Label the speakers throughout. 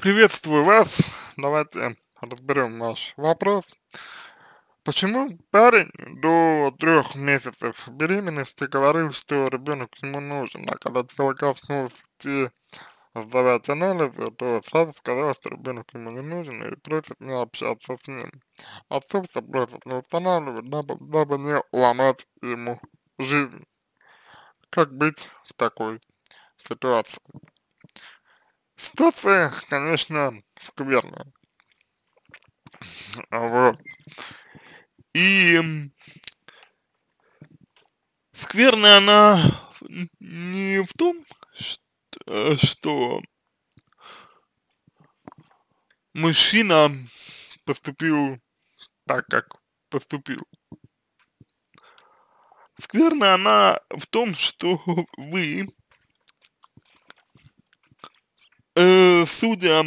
Speaker 1: Приветствую вас. Давайте разберем ваш вопрос. Почему парень до трех месяцев беременности говорил, что ребенок ему нужен, а когда дело коснулось сдавать анализы, то сразу сказал, что ребенок ему не нужен и просит не общаться с ним. Отцовство просит не устанавливать, дабы, дабы не ломать ему жизнь. Как быть в такой ситуации? Ситуация, конечно, скверная. Вот. И скверная она не в том, что мужчина поступил так, как поступил. Скверная она в том, что вы э, судя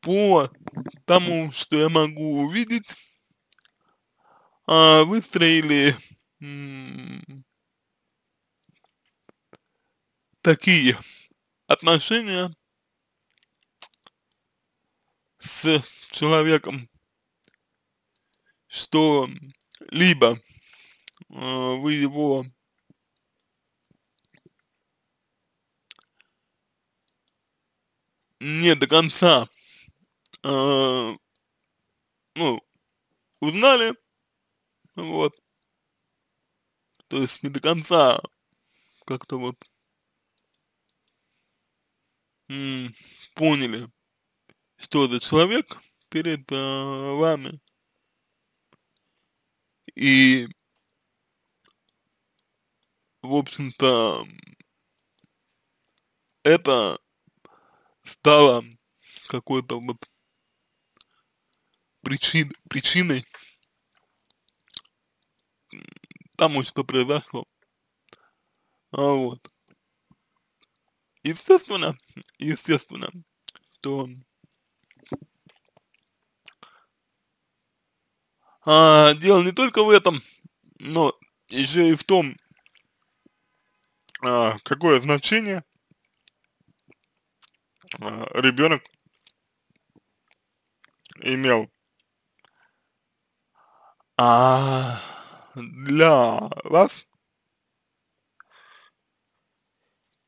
Speaker 1: по тому, что я могу увидеть, э, выстроили такие отношения с человеком, что либо э, вы его не до конца, э, ну, узнали, вот, то есть не до конца как-то вот м поняли, что за человек перед э, вами. И, в общем-то, это стало какой-то вот причин, причиной тому, что произошло. А вот. Естественно, естественно, что а, дело не только в этом, но еще и в том, а, какое значение ребенок имел а для вас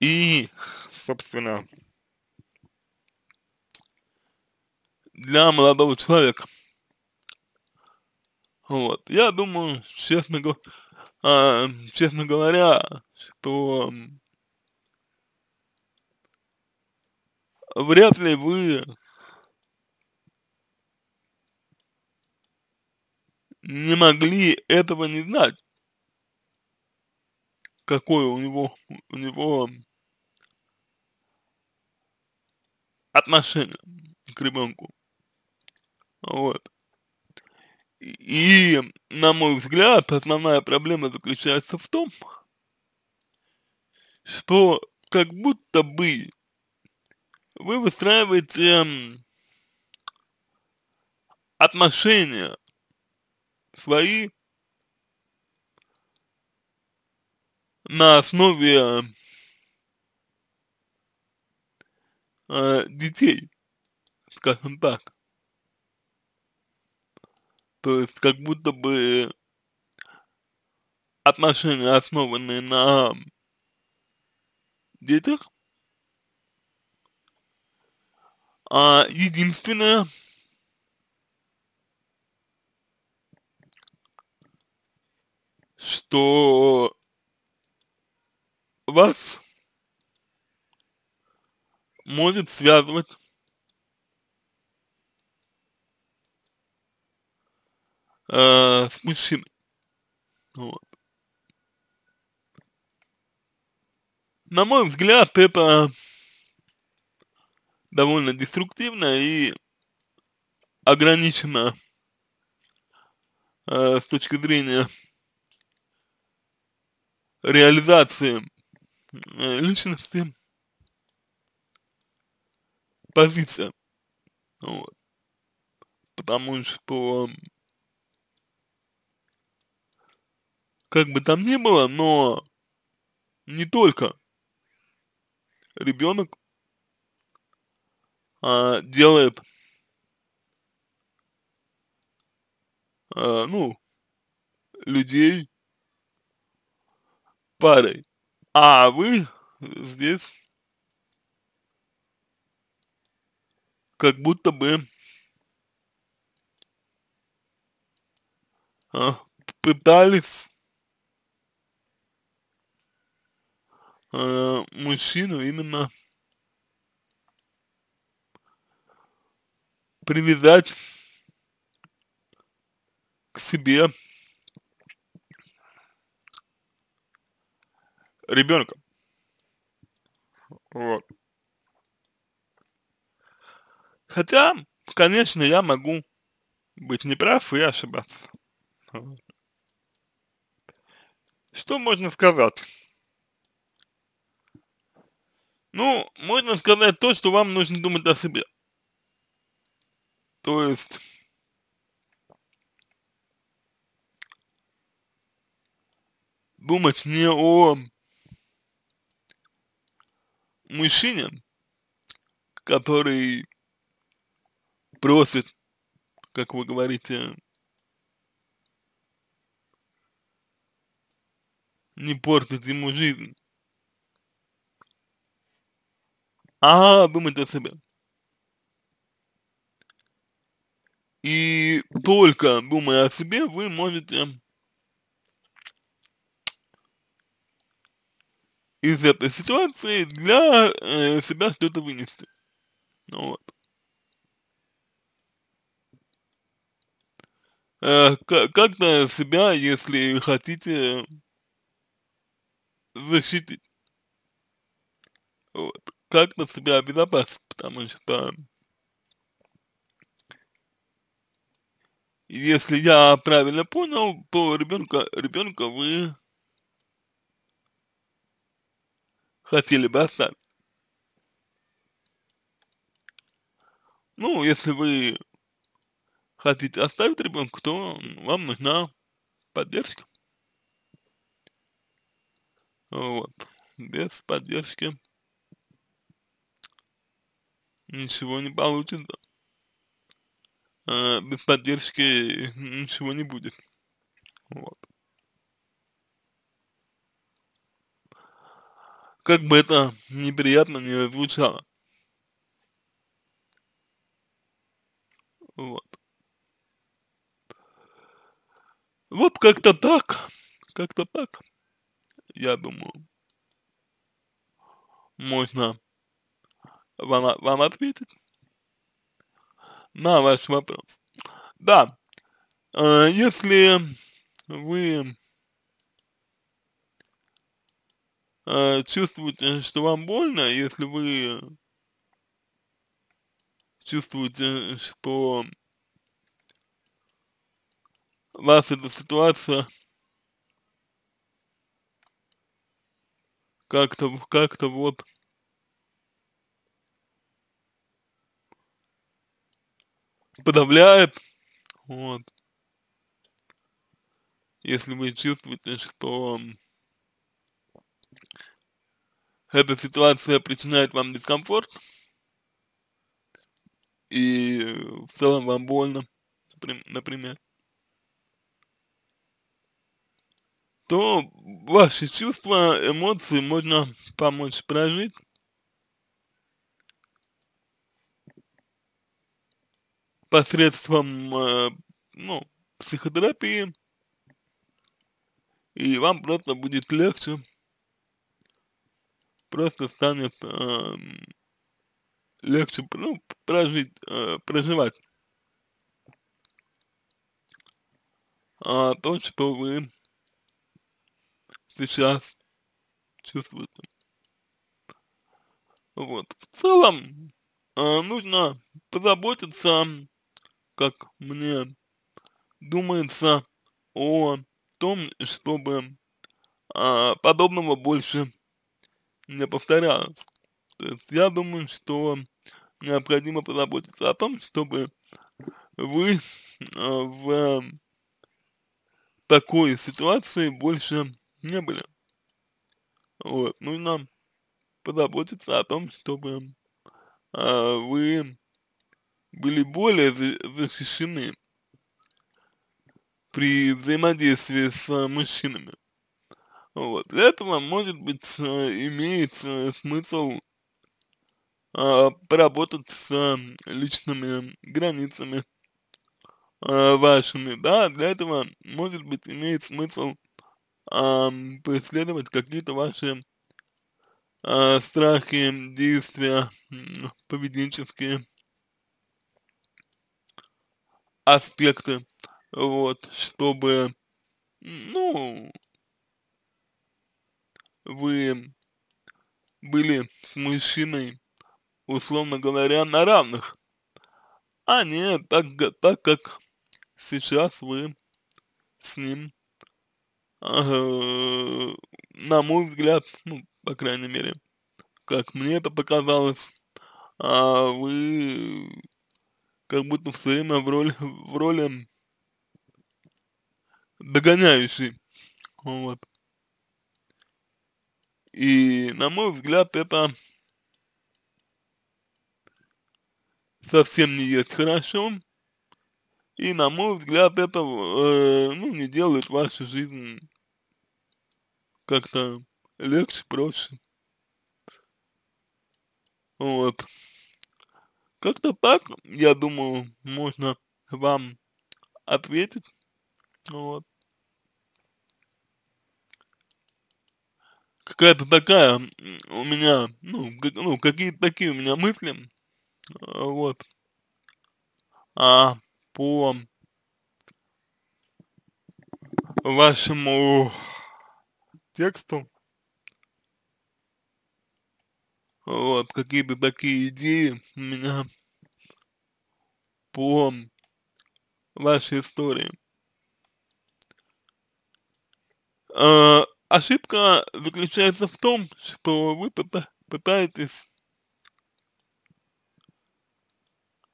Speaker 1: и, собственно, для молодого человека. Вот, я думаю, честно, а, честно говоря, что вряд ли вы не могли этого не знать, какое у него, у него отношение к ребенку. Вот. И, на мой взгляд, основная проблема заключается в том, что как будто бы вы выстраиваете отношения свои на основе э, детей, скажем так. То есть как будто бы отношения, основанные на детях, а единственное, что вас может связывать э, с мужчиной. Вот. На мой взгляд, это довольно деструктивно и ограничено э, с точки зрения реализации э, личности позиция. Вот. Потому что как бы там ни было, но не только ребенок а, делает, а, ну, людей парой, а вы здесь как будто бы а, пытались а, мужчину именно привязать к себе ребенка.
Speaker 2: Вот.
Speaker 1: Хотя, конечно, я могу быть неправ и ошибаться. Вот. Что можно сказать? Ну, можно сказать то, что вам нужно думать о себе. То есть думать не о мужчине, который просит, как вы говорите, не портить ему жизнь, а думать о себе. И только думая о себе, вы можете из этой ситуации для э, себя что-то вынести. Ну вот. Э, как-то себя, если хотите, защитить. Вот. Как-то себя обезопасить, потому что если я правильно понял, то ребенка, ребенка вы хотели бы оставить. Ну, если вы хотите оставить ребенка, то вам нужна поддержка. Вот. Без поддержки ничего не получится. А, без поддержки ничего не будет. Вот. Как бы это неприятно не звучало. Вот. Вот как-то так, как-то так, я думаю, можно вам, вам ответить на ваш вопрос. Да, э, если вы э, чувствуете, что вам больно, если вы чувствуете, что вас эта ситуация как-то, как-то вот подавляет, вот. Если вы чувствуете, что эта ситуация причиняет вам дискомфорт, и в целом вам больно, например, то ваши чувства, эмоции можно помочь прожить. Посредством, э, ну, психотерапии, и вам просто будет легче, просто станет э, легче, ну, прожить, э, проживать а, то, что вы сейчас чувствуете. Вот. В целом, э, нужно позаботиться, как мне думается, о том, чтобы э, подобного больше не повторялось. То есть я думаю, что необходимо позаботиться о том, чтобы вы э, в такой ситуации больше не были. Вот, нужно позаботиться о том, чтобы э, вы были более защищены при взаимодействии с мужчинами. Вот. Для этого, может быть, имеет смысл а, поработать с личными границами вашими, да, для этого, может быть, имеет смысл поисследовать какие-то ваши страхи, действия, поведенческие аспекты, вот, чтобы, ну, вы были с мужчиной, условно говоря, на равных, а не так, так как сейчас вы с ним, э, на мой взгляд, ну, по крайней мере, как мне это показалось, а вы как будто все время в роли, в роли догоняющей, вот. И, на мой взгляд, это совсем не есть хорошо. И, на мой взгляд, это, э, ну, не делает вашу жизнь как-то легче, проще. Вот. Как-то так, я думаю, можно вам ответить. Вот. Какая-то такая у меня, ну, как, ну какие-то такие у меня мысли. Вот. А по вашему тексту вот какие-то такие идеи у меня по вашей истории. А, ошибка заключается в том, что вы пытаетесь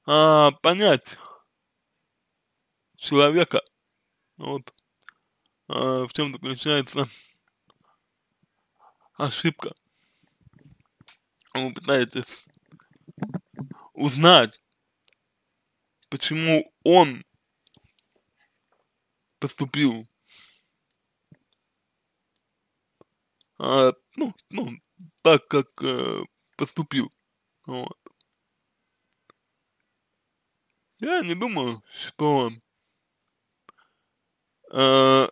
Speaker 1: а, понять человека, вот, а, в чем заключается ошибка. Вы пытаетесь узнать, почему он поступил а, ну, ну, так, как э, поступил. Вот. Я не думаю, что э,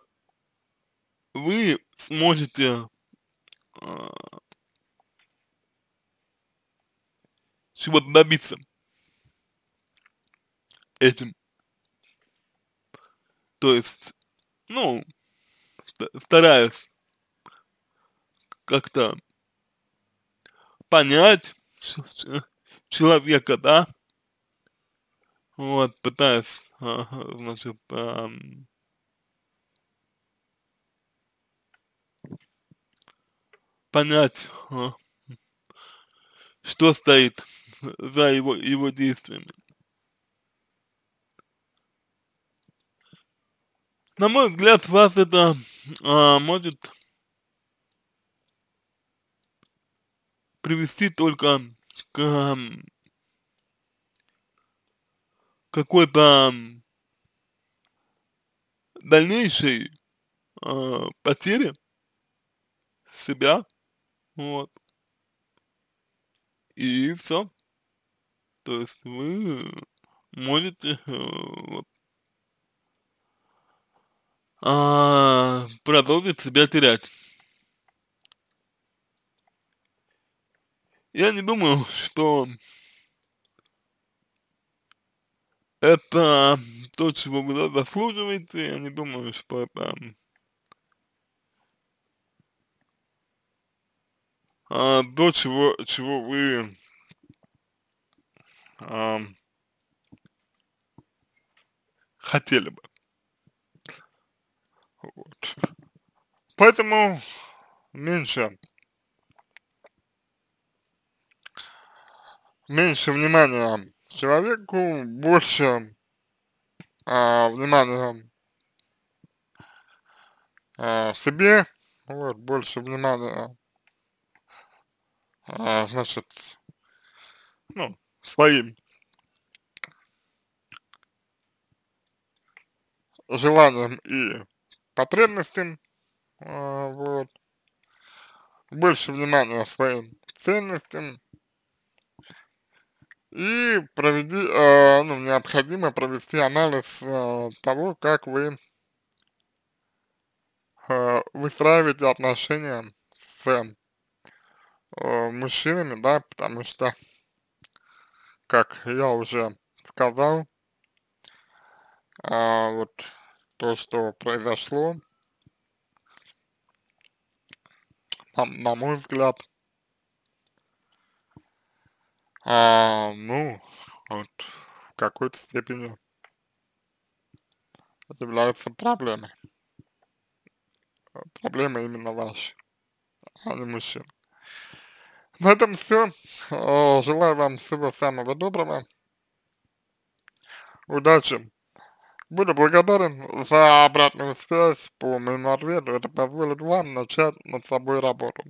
Speaker 1: вы сможете э, чего-то добиться этим. То есть, ну, стараюсь как-то понять человека, да, вот, пытаюсь, значит, понять, а, что стоит за его, его действиями. На мой взгляд, вас это а, может привести только к какой-то дальнейшей э, потере себя, вот, и все. То есть вы можете э, а, продолжить себя терять. Я не думаю, что это то, чего вы заслуживаете, я не думаю, что это а, то, чего, чего вы хотели бы. Вот. Поэтому меньше меньше внимания человеку, больше а, внимания а, себе, вот, больше внимания, а, значит, ну, своим
Speaker 2: желаниям и потребностям, а, вот, больше внимания своим ценностям. И проведи, э, ну, необходимо провести анализ э, того, как вы э, выстраиваете отношения с э, мужчинами, да, потому что как я уже сказал, а, вот то, что произошло, на, на мой взгляд, а, ну, вот в какой-то степени является проблемой. Проблема именно ваша, а не мужчин. На этом все. Желаю вам всего самого доброго. Удачи. Буду благодарен за обратную связь по моему ответу. Это позволит вам начать над собой работу.